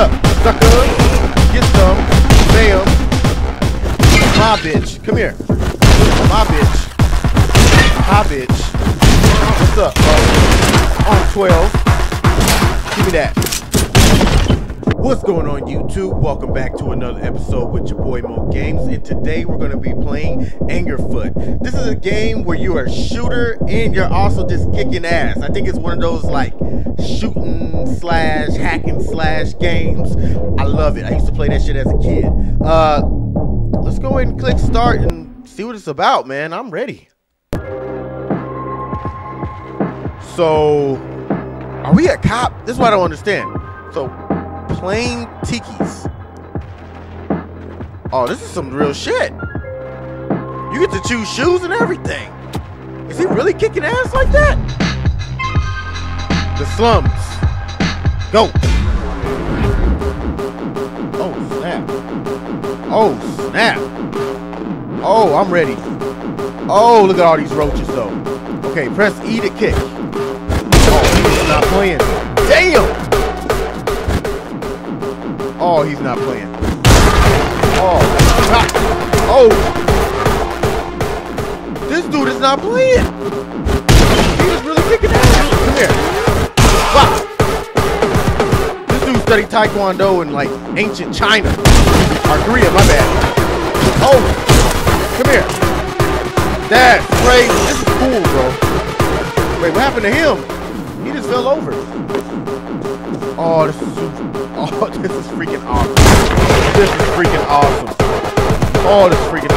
up, sucker. Get some. Bam. My bitch. Come here. My bitch. Hi, bitch. What's up, bro? On 12. Give me that. What's going on YouTube? Welcome back to another episode with your boy Mo Games and today we're going to be playing Angerfoot. This is a game where you are a shooter and you're also just kicking ass. I think it's one of those like shooting slash hacking slash games. I love it. I used to play that shit as a kid. Uh, let's go ahead and click start and see what it's about, man. I'm ready. So, are we a cop? This is what I don't understand. So, plain tikis. Oh, this is some real shit. You get to choose shoes and everything. Is he really kicking ass like that? The slums. Go. Oh, snap. Oh, snap. Oh, I'm ready. Oh, look at all these roaches, though. Okay, press E to kick. Oh, he's not playing. Damn! Oh, he's not playing. Oh, oh! This dude is not playing. He is really kicking ass. Come here. Wow. This dude studied Taekwondo in like ancient China. Or Korea, my bad. Oh, come here. That's crazy. This is cool, bro. Wait, what happened to him? He just fell over. Oh, this is super. Oh, this is freaking awesome. This is freaking awesome. Oh, this is freaking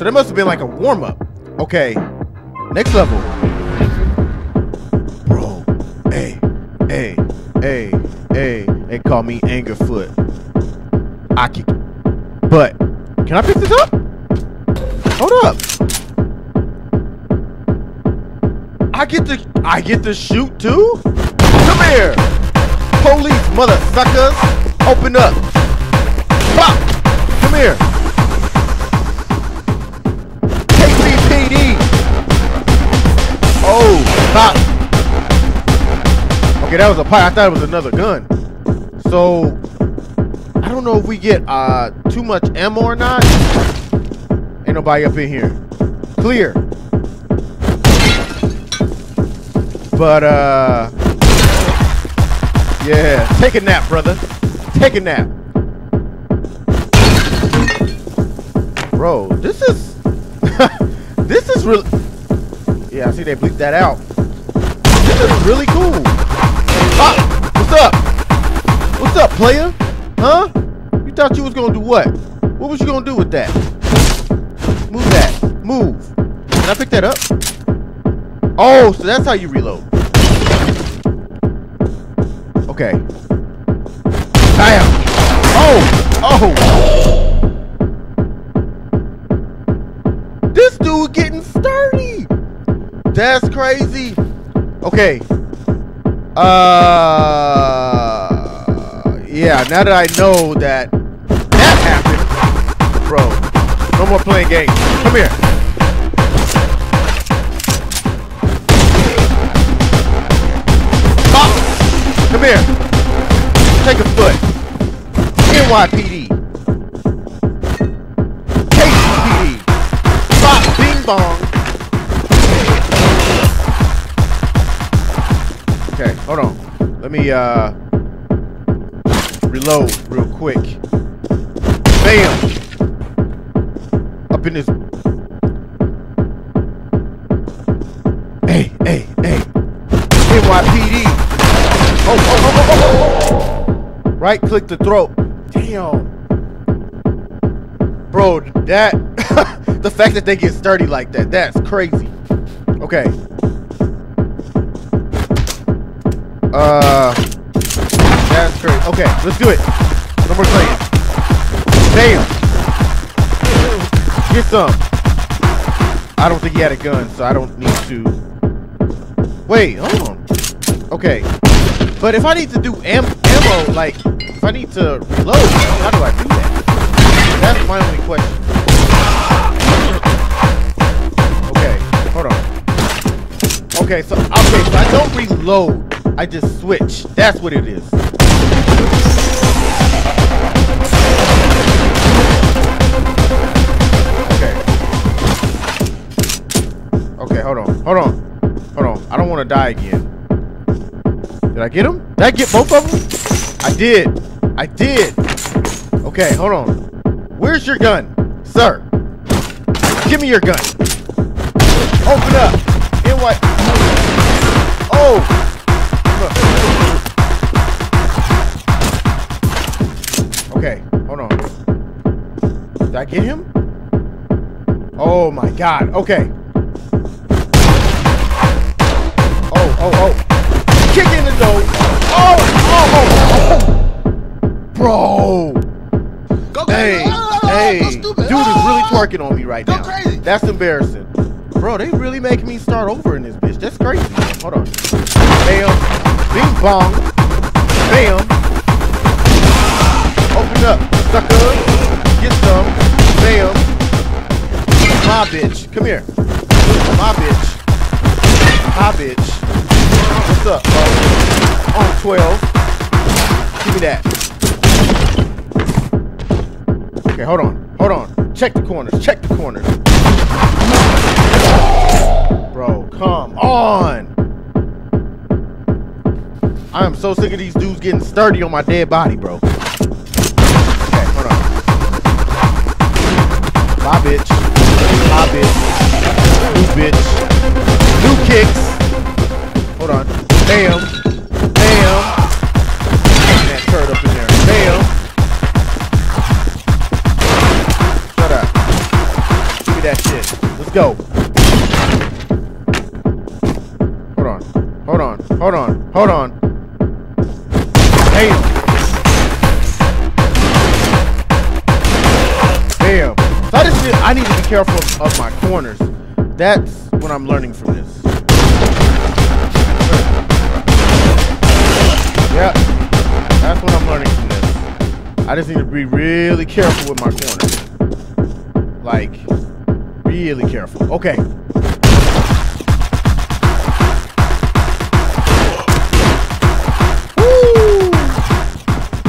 So that must have been like a warm up. Okay. Next level. Bro. Hey. Hey. Hey. Hey. They call me Angerfoot. I kick. But can I pick this up? Hold up. I get to I get to shoot too? Come here. Police mother suckers. Open up. Come here. Oh, stop. Okay, that was a pipe. I thought it was another gun. So, I don't know if we get uh too much ammo or not. Ain't nobody up in here. Clear. But, uh, yeah, take a nap, brother. Take a nap. Bro, this is, this is really, yeah, I see they bleeped that out. This is really cool. Ah, what's up? What's up, player? Huh? You thought you was gonna do what? What was you gonna do with that? Move that. Move. Can I pick that up? Oh, so that's how you reload. Okay. Bam. Oh. Oh. That's crazy. Okay. Uh. Yeah. Now that I know that that happened, bro. No more playing games. Come here. Come here. Take a foot. NYPD. Let me uh reload real quick. Bam. Up in this. Hey, hey, hey. NYPD. Oh, oh, oh, oh, oh, oh. Right click the throat. Damn. Bro, that the fact that they get sturdy like that, that's crazy. Okay. Uh that's crazy. Okay, let's do it. No more playing. Damn. Get some. I don't think he had a gun, so I don't need to. Wait, hold on. Okay, but if I need to do am ammo, like if I need to reload, how do I do that? That's my only question. Okay, hold on. Okay, so okay, so I don't reload. I just switch. That's what it is. Okay, Okay, hold on. Hold on. Hold on. I don't want to die again. Did I get him? Did I get both of them? I did. I did. Okay, hold on. Where's your gun? Sir. Give me your gun. Open up. What? Oh. I get him? Oh my god. Okay. oh, oh. Oh. Kick in the nose. Oh, oh, oh. oh. Bro. Go Hey, crazy. hey. Dude is really twerking on me right Go now. crazy. That's embarrassing. Bro, they really making me start over in this bitch. That's crazy. Hold on. Bam. Bing bong. Bam. Open up. Sucker. Get some. Bam. My bitch. Come here. My bitch. My bitch. What's up, bro? On 12. Give me that. Okay, hold on. Hold on. Check the corners. Check the corners. Bro, come on. I am so sick of these dudes getting sturdy on my dead body, bro. Bitch. My bitch. New bitch. New kicks. Hold on. Bam. Bam. That turd up in there. Bam. Shut up. Give me that shit. Let's go. Hold on. Hold on. Hold on. Hold on. Bam. So I just need, I need to be careful of, of my corners. That's what I'm learning from this. Yep. That's what I'm learning from this. I just need to be really careful with my corners. Like, really careful. Okay. Woo!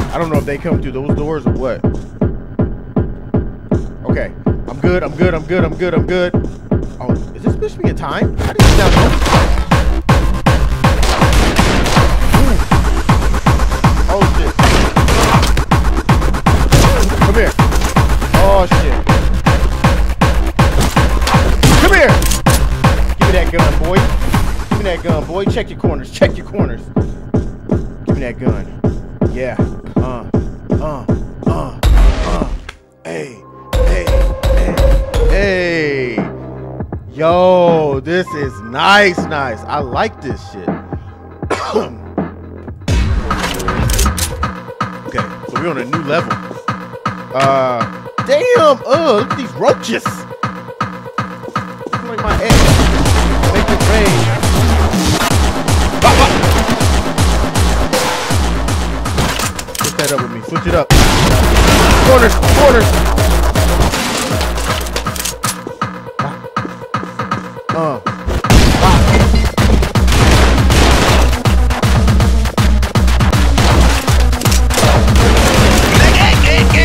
I don't know if they come through those doors or what. Okay. I'm good, I'm good, I'm good, I'm good, I'm good. Oh, is this supposed to be a time? I didn't not know. Oh shit. Come here. Oh shit. Come here. Give me that gun, boy. Give me that gun, boy. Check your corners. Check your corners. Give me that gun. Yeah. Uh. Uh. Uh. Uh. Hey. Hey. Yo, this is nice, nice. I like this shit. okay, so we're on a new level. Uh, damn. Uh, look at these roaches. Look like my eggs. Make it rain. Switch that up with me. Switch it up. Corners, corners. Uh.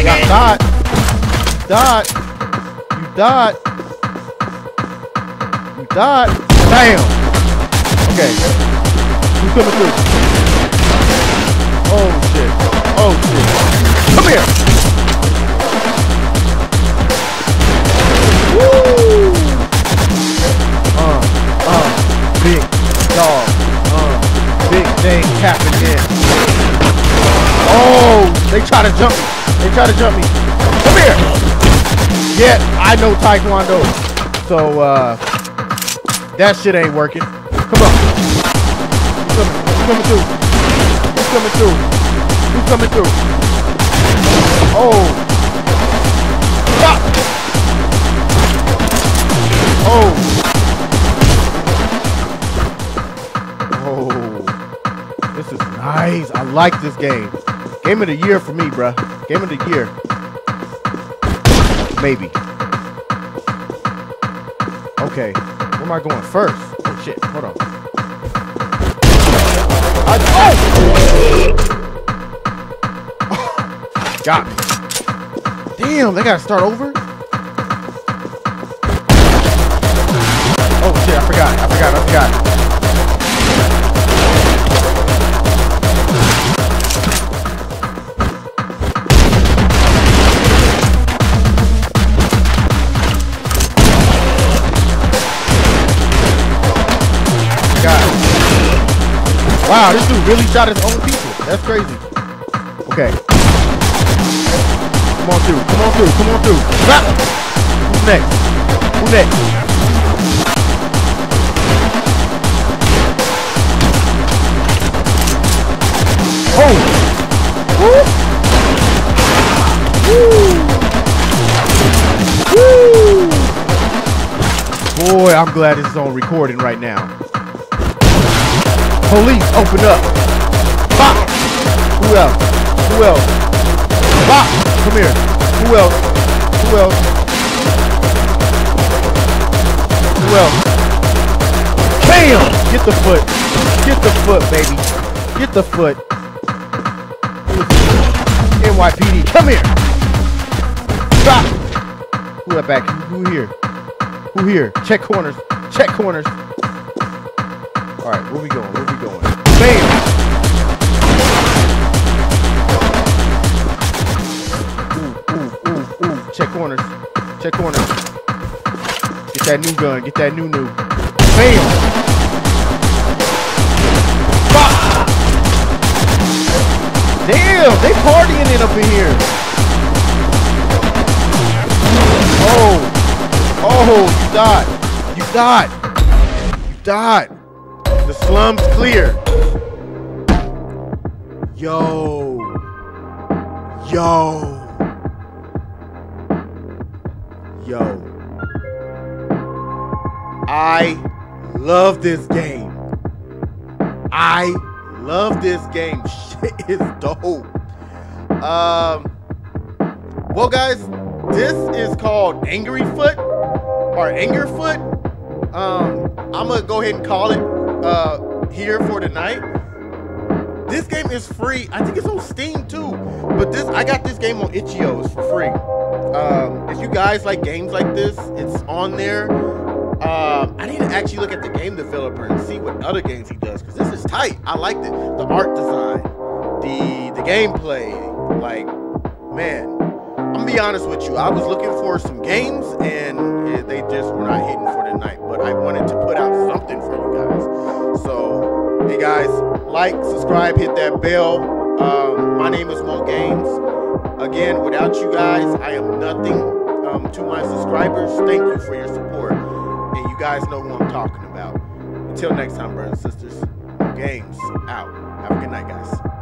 Got dot. Dot. You dot. You dot. Bam. Okay. Who's coming through? Oh shit. Oh shit. Come here. Woo. try to jump me. They try to jump me. Come here. Yeah, I know Taekwondo. So, uh, that shit ain't working. Come on. He's coming. Through. He's coming through. He's coming through. Oh. Stop. Oh. oh. Nice. I like this game. Game of the year for me, bruh. Game of the year. Maybe. Okay. Where am I going first? Oh shit. Hold on. I, oh! Got me. Damn, they gotta start over? Oh shit, I forgot. I forgot. I forgot. Wow, this dude really shot his own people. That's crazy. Okay. Come on through. Come on through. Come on through. Stop. Who's next? Who next? Oh! Woo! Woo! Boy, I'm glad this is on recording right now. Police, open up. Bop. Who else? Who else? Bop. Come here. Who else? Who else? Who else? Bam! Get the foot. Get the foot, baby. Get the foot. NYPD, come here. Stop. Who that back? Who here? Who here? Check corners. Check corners. All right, where we going? Where we going? Bam! Ooh, ooh, ooh, ooh. Check corners. Check corners. Get that new gun. Get that new new. Bam! Damn, they partying it up in here. Oh, oh, you died. You died. You died. The slum's clear. Yo. Yo. Yo. I love this game. I love this game. Shit is dope. Um well guys, this is called Angry Foot or Anger Foot. Um, I'm gonna go ahead and call it uh, here for tonight. This game is free. I think it's on Steam too. But this, I got this game on itch.io. It's for free. Um, if you guys like games like this, it's on there. Um, I need to actually look at the game developer and see what other games he does because this is tight. I liked it. The art design, the the gameplay. Like, man, I'm gonna be honest with you. I was looking for some games and they just were not hitting tonight. But I wanted to put out something for you guys. So, hey guys, like, subscribe, hit that bell. Um, my name is Mo Games. Again, without you guys, I am nothing. Um, to my subscribers, thank you for your support. And you guys know who I'm talking about. Until next time, brothers and sisters, Games out. Have a good night, guys.